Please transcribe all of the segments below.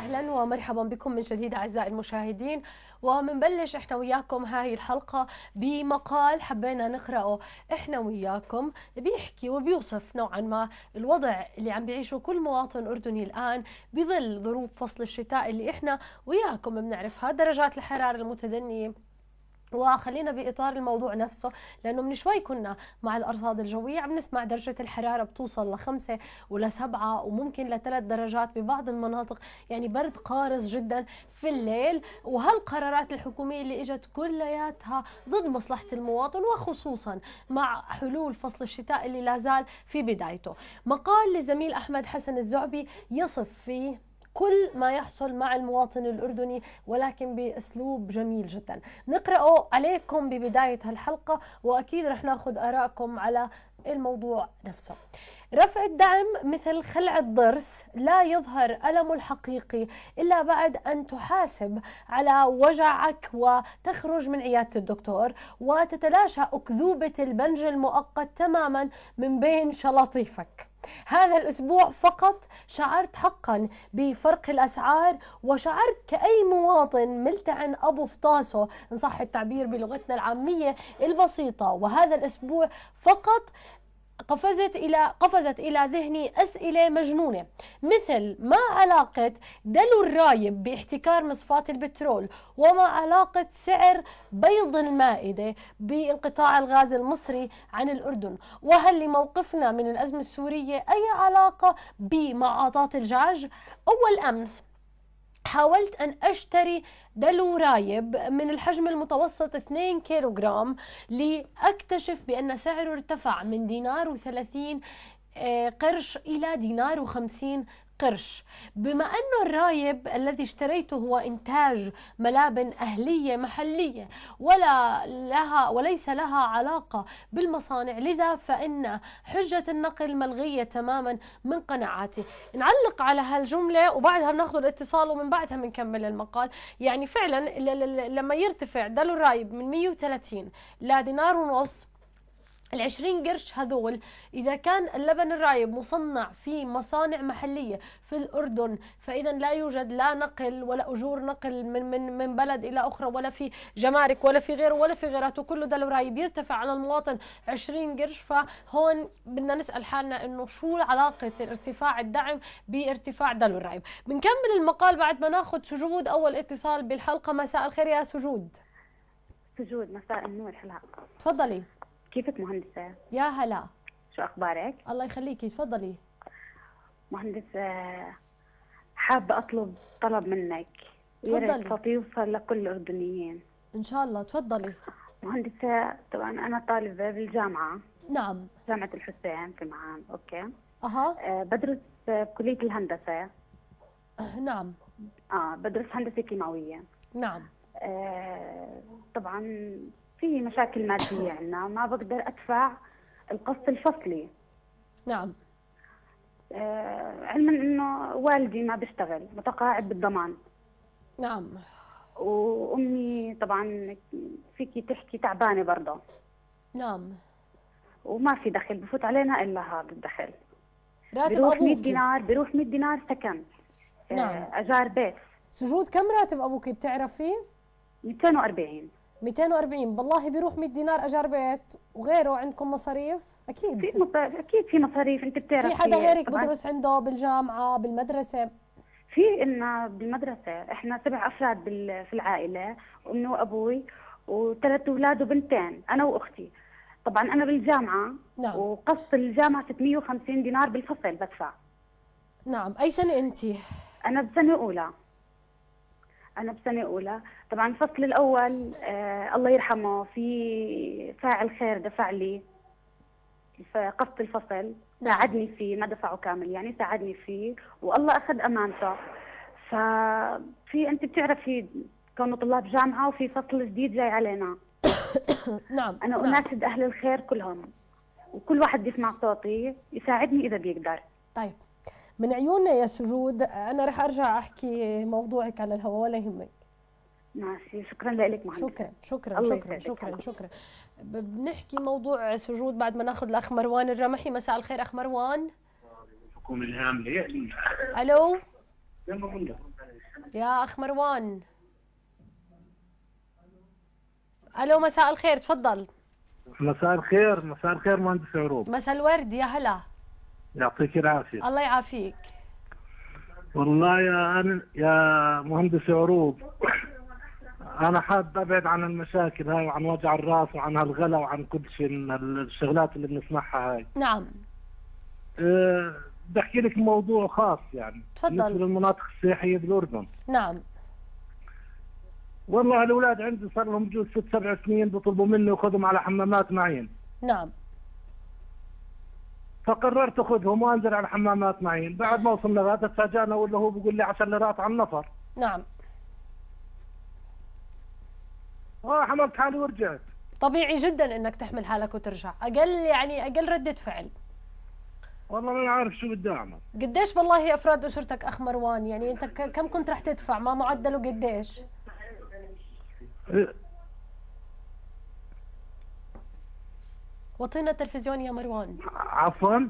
أهلا ومرحبا بكم من جديد أعزائي المشاهدين. ومنبلش إحنا وياكم هاي الحلقة بمقال حبينا نقرأه إحنا وياكم. بيحكي وبيوصف نوعا ما الوضع اللي عم بيعيشه كل مواطن أردني الآن بظل ظروف فصل الشتاء اللي إحنا وياكم بنعرفها. درجات الحرارة المتدنية وخلينا بإطار الموضوع نفسه لأنه من شوي كنا مع الأرصاد الجوية عم نسمع درجة الحرارة بتوصل لخمسة ولسبعه وممكن لثلاث درجات ببعض المناطق يعني برد قارس جدا في الليل. وهالقرارات الحكومية اللي إجت كلياتها ضد مصلحة المواطن وخصوصا مع حلول فصل الشتاء اللي لا زال في بدايته. مقال لزميل أحمد حسن الزعبي يصف فيه كل ما يحصل مع المواطن الأردني ولكن بأسلوب جميل جدا. نقرأه عليكم ببداية هالحلقة وأكيد رح ناخذ آرائكم على الموضوع نفسه. رفع الدعم مثل خلع الضرس لا يظهر ألمه الحقيقي إلا بعد أن تحاسب على وجعك وتخرج من عيادة الدكتور وتتلاشى أكذوبة البنج المؤقت تماما من بين شلاطيفك. هذا الأسبوع فقط شعرت حقا بفرق الأسعار وشعرت كأي مواطن ملتعن أبو فطاسه إن صح التعبير بلغتنا العامية البسيطة. وهذا الأسبوع فقط قفزت إلى قفزت إلى ذهني أسئلة مجنونة. مثل ما علاقة دلو الرايب باحتكار مصفاة البترول؟ وما علاقة سعر بيض المائدة بانقطاع الغاز المصري عن الأردن؟ وهل لموقفنا من الأزمة السورية أي علاقة بمعاطاة الجاج أول أمس حاولت أن أشتري دلو رايب من الحجم المتوسط 2 كيلوغرام لأكتشف بأن سعره ارتفع من دينار و30 آه، قرش إلى دينار وخمسين قرش. بما أنه الرايب الذي اشتريته هو إنتاج ملابن أهلية محلية ولا لها وليس لها علاقة بالمصانع لذا فإن حجة النقل ملغية تماما من قناعاتي نعلق على هالجملة وبعدها بناخذ الاتصال ومن بعدها بنكمل المقال. يعني فعلا لما يرتفع دلو الرايب من 130 لدينار ونص العشرين قرش هذول إذا كان اللبن الرايب مصنع في مصانع محلية في الأردن فإذا لا يوجد لا نقل ولا أجور نقل من من من بلد إلى أخرى ولا في جمارك ولا في غيره ولا في غيراته كله دلو رايب يرتفع على المواطن 20 قرش. فهون بدنا نسأل حالنا إنه شو علاقة ارتفاع الدعم بارتفاع دلو الرايب بنكمل المقال بعد ما ناخذ سجود أول اتصال بالحلقة. مساء الخير يا سجود. سجود مساء النور حلا تفضلي. كيفك مهندسة؟ يا هلا. شو أخبارك؟ الله يخليكي تفضلي. مهندسة حابة أطلب طلب منك. تفضلي. صوتي يوصل لكل الأردنيين. إن شاء الله تفضلي. مهندسة طبعا أنا طالبة بالجامعة. نعم. جامعة الحسين في معان أوكي. أها. أه بدرس كلية الهندسة. نعم. آه بدرس هندسة كيماوية. نعم. أه طبعا في مشاكل مادية عندنا ما بقدر أدفع القسط الفصلي. نعم. آه علما إنه والدي ما بيشتغل متقاعد بالضمان. نعم. وأمي طبعا فيكي تحكي تعبانة برضه. نعم. وما في دخل بفوت علينا إلا هذا الدخل. راتب بيروح أبوك 100 دينار بيروح 100 دينار سكن. آه، نعم أجار بيت. سجود كم راتب أبوك بتعرفي؟ 240 240 بالله بيروح 100 دينار أجار بيت وغيره عندكم مصاريف؟ أكيد. في مصاريف أكيد في مصاريف. أنت بتعرفي في حدا غيرك بدرس عنده بالجامعة بالمدرسة؟ في إن بالمدرسة. إحنا سبع أفراد في العائلة أمي وأبوي وثلاث أولاد وبنتين أنا وأختي. طبعا أنا بالجامعة نعم. وقسط الجامعة 650 دينار بالفصل بدفع. نعم. أي سنة أنت؟ أنا بسنة أولى. أنا بسنة أولى. طبعا الفصل الأول آه الله يرحمه في فاعل خير دفع لي قسط الفصل. ساعدني فيه ما دفعه كامل يعني ساعدني فيه والله أخذ أمانته. ففي أنت بتعرفي كونه طلاب جامعة وفي فصل جديد جاي علينا. نعم أنا نعم. أناشد أهل الخير كلهم وكل واحد يسمع صوتي يساعدني إذا بيقدر. طيب. من عيوننا يا سجود أنا رح أرجع أحكي موضوعك على الهواء ولا يهمك. ماشي شكرا لك مهندس. شكرا شكرا شكرا شكرا شكرا. بنحكي موضوع سجود بعد ما ناخذ الأخ مروان الرمحي. مساء الخير أخ مروان. حكومة الهام ألو؟ يا أخ مروان. ألو مساء الخير تفضل. مساء الخير مساء الخير مهندس عروب. مساء الورد يا هلا. يعطيك العافية. الله يعافيك. والله يا أنا يا مهندس عروب أنا حاب أبعد عن المشاكل هاي وعن وجع الرأس وعن هالغلا وعن كل شيء من الشغلات اللي بنسمعها هاي. نعم. أه بحكي لك موضوع خاص يعني. تفضل. بالنسبة للمناطق السياحية بالأردن. نعم. والله الأولاد عندي صار لهم بجوز ست سبع سنين بيطلبوا مني وخذهم على حمامات معين. نعم. فقررت أخذهم وأنزل على حمامات معين بعد ما وصلنا لغايه تفاجئنا ولا هو بيقول لي 10 ليرات على النفر نعم. آه حملت حالي ورجعت. طبيعي جدا إنك تحمل حالك وترجع. أقل يعني أقل ردة فعل. والله ما عارف شو بدي أعمل. قديش والله أفراد أسرتك اخ مروان يعني أنت كم كنت رح تدفع؟ ما معدله قديش وطينا التلفزيون يا مروان. عفوا.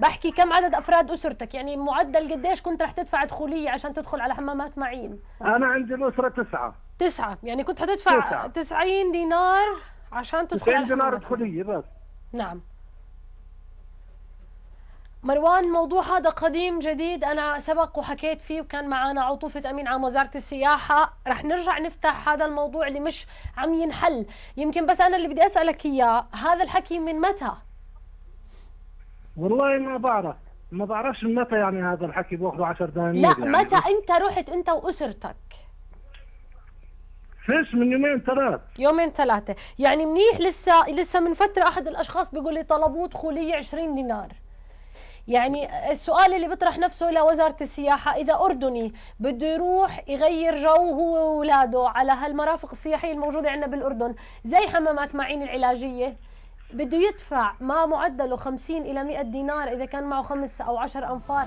بحكي كم عدد أفراد أسرتك يعني معدل قديش كنت رح تدفع دخولية عشان تدخل على حمامات معين؟ أنا عندي الأسرة تسعة. تسعة يعني كنت حتدفع تسعة. 90 دينار عشان تدخل على 90 دينار. دخولية بس. نعم. مروان الموضوع هذا قديم جديد. أنا سبق وحكيت فيه وكان معنا عطوفة أمين عام وزارة السياحة. رح نرجع نفتح هذا الموضوع اللي مش عم ينحل. يمكن بس أنا اللي بدي أسألك إياه. هذا الحكي من متى؟ والله ما بعرف. ما بعرفش من متى يعني هذا الحكي باخذه 10 دنانير لا يعني. متى أنت رحت أنت وأسرتك؟ فيش من يومين ثلاث. يومين ثلاثة. يعني منيح لسه لسه من فترة أحد الأشخاص بيقول لي طلبوه دخولية 20 دينار. يعني السؤال اللي بيطرح نفسه لوزارة السياحة إذا أردني بده يروح يغير جو هو وأولاده على هالمرافق السياحية الموجودة عندنا بالأردن زي حمامات معين العلاجية بده يدفع ما معدله 50 إلى 100 دينار إذا كان معه خمس أو عشر أنفار.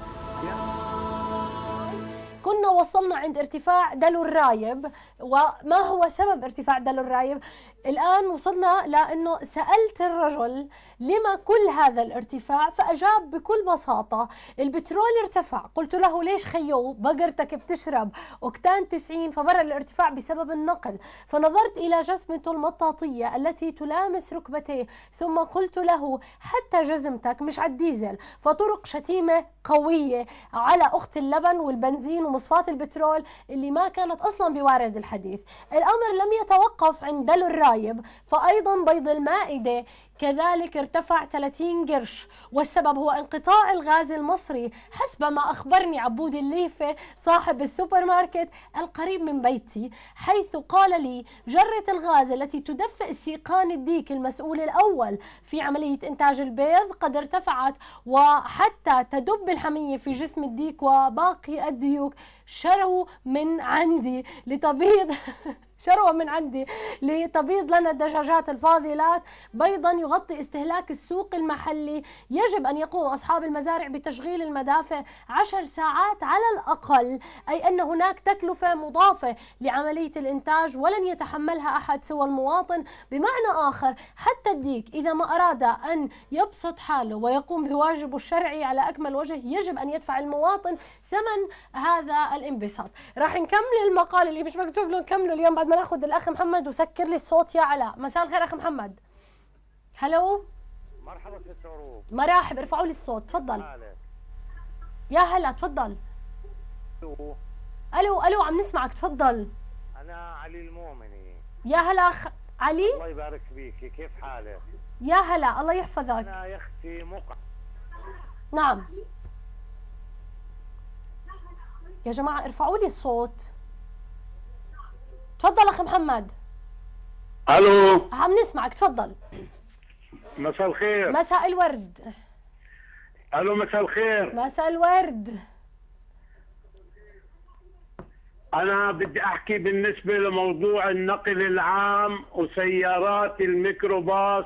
كنا وصلنا عند ارتفاع دلو الرايب وما هو سبب ارتفاع دلو الرايب الآن وصلنا لأنه سألت الرجل لما كل هذا الارتفاع فأجاب بكل بساطة البترول ارتفع. قلت له ليش خيو؟ بقرتك بتشرب أوكتان 90 فبرر الارتفاع بسبب النقل. فنظرت إلى جزمته المطاطية التي تلامس ركبتيه ثم قلت له حتى جزمتك مش على الديزل فطرق شتيمة قوية على أخت اللبن والبنزين ومصفاة البترول اللي ما كانت أصلا بوارد الحديث. الأمر لم يتوقف عند دلو الرايب فأيضا بيض المائدة كذلك ارتفع 30 قرش. والسبب هو انقطاع الغاز المصري. حسب ما أخبرني عبود الليفة صاحب السوبر ماركت القريب من بيتي حيث قال لي جرة الغاز التي تدفئ سيقان الديك المسؤول الأول في عملية إنتاج البيض قد ارتفعت وحتى تدب الحمية في جسم الديك وباقي الديوك. شروا من عندي لتبيض شروة من عندي لتبيض لنا الدجاجات الفاضلات. بيضا يغطي استهلاك السوق المحلي. يجب أن يقوم أصحاب المزارع بتشغيل المدافع عشر ساعات على الأقل أي أن هناك تكلفة مضافة لعملية الإنتاج ولن يتحملها أحد سوى المواطن. بمعنى آخر حتى الديك إذا ما أراد أن يبسط حاله ويقوم بواجبه الشرعي على أكمل وجه يجب أن يدفع المواطن ثمن هذا الانبساط. راح نكمل المقال اللي مش مكتوب له نكمله اليوم بعد ما ناخذ الأخ محمد وسكر لي الصوت يا علاء. مساء الخير أخ محمد. هلو مرحبا ست عروب مراحب ارفعوا لي الصوت تفضل. حالك؟ يا هلا تفضل. ألو، ألو ألو عم نسمعك تفضل. أنا علي المؤمني. يا هلا أخ علي؟ الله يبارك فيك كيف حالك؟ يا هلا الله يحفظك. أنا يا أختي مقع نعم. يا جماعة ارفعوا لي الصوت. تفضل أخ محمد. ألو. عم نسمعك تفضل. مساء الخير. مساء الورد. ألو مساء الخير. مساء الورد. أنا بدي أحكي بالنسبة لموضوع النقل العام وسيارات الميكروباص.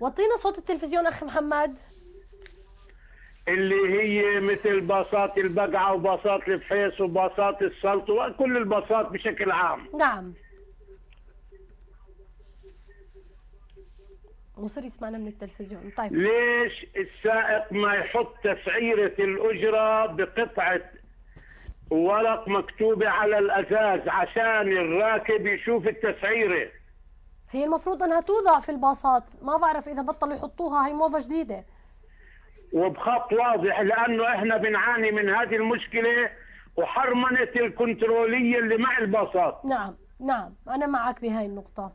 وطينا صوت التلفزيون أخ محمد. اللي هي مثل باصات البقعة وباصات الفحيص وباصات السلط وكل الباصات بشكل عام. نعم. مصر يسمعنا من التلفزيون. طيب. ليش السائق ما يحط تسعيرة الأجرة بقطعة ورق مكتوبة على الأزاز عشان الراكب يشوف التسعيرة؟ هي المفروض أنها توضع في الباصات. ما بعرف إذا بطلوا يحطوها هي موضة جديدة. وبخط واضح لأنه إحنا بنعاني من هذه المشكلة وحرمنة الكنترولية اللي مع الباصات. نعم نعم. أنا معك بهاي النقطة.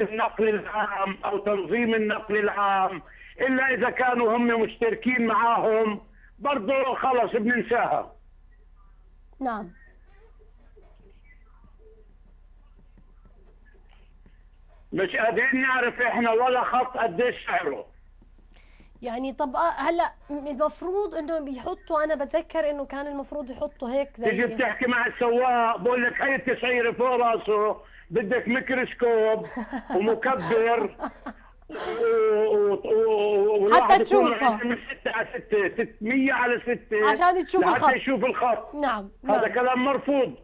النقل العام أو تنظيم النقل العام إلا إذا كانوا هم مشتركين معاهم برضه خلص بننساها. نعم. مش قادرين نعرف إحنا ولا خط قديش سعره يعني طب آه، هلا المفروض إنه بيحطوا أنا بتذكر إنه كان المفروض يحطوا هيك تيجي زي بتحكي مع السواق بقول لك هي التسعيرة فوق راسه بدك ميكروسكوب ومكبر و- و- و- والواحد حتى تشوفها. من 6 على 6 600 على 6 عشان تشوف الخط. لحتى يشوف الخط نعم هذا نعم كلام مرفوض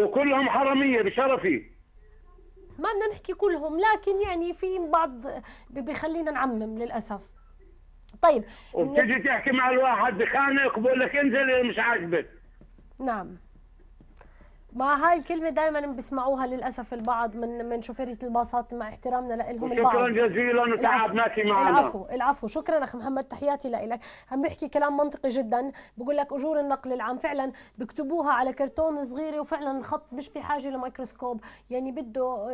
وكلهم حرامية بشرفي ما بدنا نحكي كلهم لكن يعني في بعض ب- بخلينا نعمم للأسف. طيب وبتجي تحكي مع الواحد بخانق بقول لك انزل مش عاجبك. نعم. ما هاي الكلمة دائما بيسمعوها للأسف البعض من من شوفيرية الباصات مع احترامنا لهم البعض. شكرا جزيلا وتعبناكي معنا. العفو العفو. شكرا أخ محمد تحياتي لك عم بيحكي كلام منطقي جدا. بقول لك أجور النقل العام. فعلا بكتبوها على كرتون صغيره وفعلا الخط مش بحاجه لميكروسكوب. يعني بده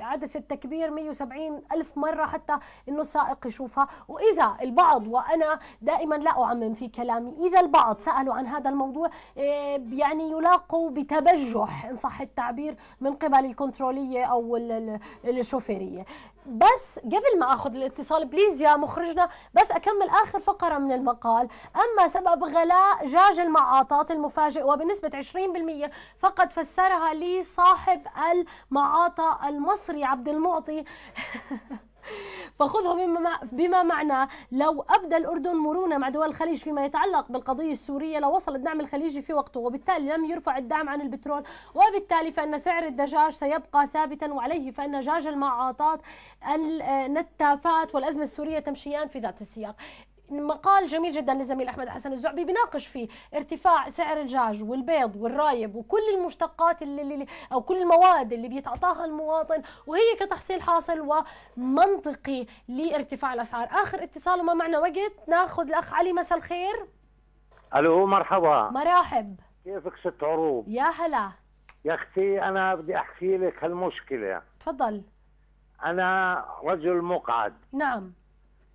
عدسه تكبير 170 ألف مرة حتى إنه السائق يشوفها. وإذا البعض وأنا دائما لا أعمم في كلامي. إذا البعض سألوا عن هذا الموضوع آه، يعني يلاقوا بتبجح إن صح التعبير من قبل الكنترولية أو ال- ال- الشوفيرية. بس قبل ما أخذ الاتصال بليز يا مخرجنا بس أكمل آخر فقرة من المقال. أما سبب غلاء جاج المعاطات المفاجئ وبنسبة 20% فقد فسرها لي صاحب المعاطى المصري عبد المعطي. فخذه بما, مع- بما معناه لو أبدى الأردن مرونة مع دول الخليج فيما يتعلق بالقضية السورية لوصل الدعم الخليجي في وقته وبالتالي لم يرفع الدعم عن البترول وبالتالي فإن سعر الدجاج سيبقى ثابتا وعليه فإن جاج المعاطات النتافات والأزمة السورية تمشيان في ذات السياق. مقال جميل جدا للزميل أحمد حسن الزعبي بيناقش فيه ارتفاع سعر الدجاج والبيض والرايب وكل المشتقات اللي, اللي أو كل المواد اللي بيتعاطاها المواطن وهي كتحصيل حاصل ومنطقي لارتفاع الأسعار. آخر اتصال وما معنا وقت؟ ناخذ الأخ علي مساء الخير. ألو مرحبا. مرحب. كيفك ست عروب؟ يا هلا. يا أختي أنا بدي أحكي لك هالمشكلة. تفضل. أنا رجل مقعد. نعم.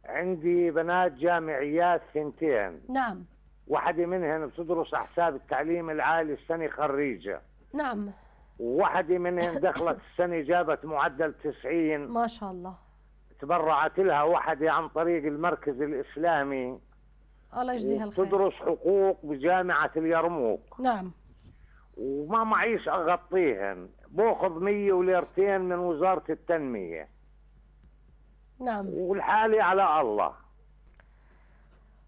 عندي بنات جامعيات ثنتين. نعم. واحدة منهن بتدرس أحساب التعليم العالي السنة خريجة. نعم. وواحدة منهن دخلت السنة جابت معدل 90 ما شاء الله. تبرعت لها واحدة عن طريق المركز الإسلامي. الله يجزيها الخير. تدرس حقوق بجامعة اليرموك. نعم. وما معيش أغطيهن. باخذ مية وليرتين من وزارة التنمية. نعم. والحالي على الله.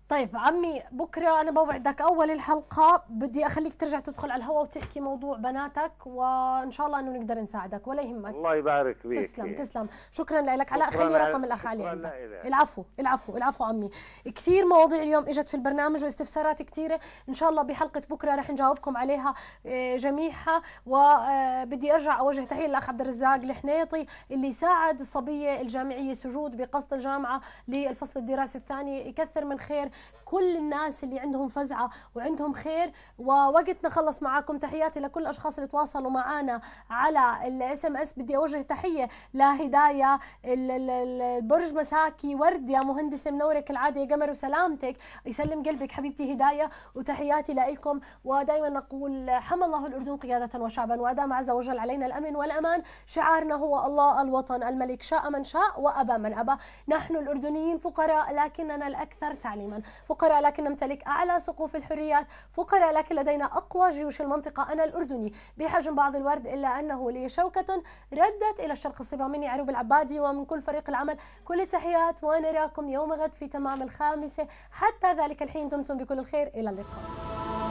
طيب عمي بكرة أنا بوعدك أول الحلقة. بدي أخليك ترجع تدخل على الهواء وتحكي موضوع بناتك وإن شاء الله إنه نقدر نساعدك ولا يهمك. الله يبارك فيك. تسلم تسلم. شكرا لك. علاء خلي. رقم الاخ علي عندك. العفو العفو العفو عمي. كثير مواضيع اليوم إجت في البرنامج واستفسارات كثيرة. إن شاء الله بحلقة بكرة رح نجاوبكم عليها آه، جميعها. وبدي أرجع أوجه تحية للاخ عبد الرزاق الحنيطي اللي ساعد الصبيه الجامعية سجود بقسط الجامعة للفصل الدراسي الثاني. يكثر من خير. كل الناس اللي عندهم فزعة وعندهم خير. ووقتنا خلص معاكم. تحياتي لكل الأشخاص اللي تواصلوا معنا على ال SMS بدي ال- ال- ال- البرج مساكي ورد يا مهندسه منوره كالعاده يا قمر وسلامتك. يسلم قلبك حبيبتي هدايه وتحياتي لكم ودائما نقول حمى الله الأردن قيادة وشعبا. وأدام عز وجل علينا الأمن والأمان شعارنا هو الله الوطن الملك. شاء من شاء وأبى من أبى. نحن الأردنيين فقراء لكننا الأكثر تعليما. فقراء لكن نمتلك أعلى سقوف الحريات. فقراء لكن لدينا أقوى جيوش المنطقة. أنا الأردني. بحجم بعض الورد إلا أنه لي شوكة ردت إلى الشرق الصبا مني عروب العبادي ومن كل فريق العمل. كل التحيات ونراكم يوم غد في تمام الخامسة. حتى ذلك الحين دمتم بكل الخير. إلى اللقاء.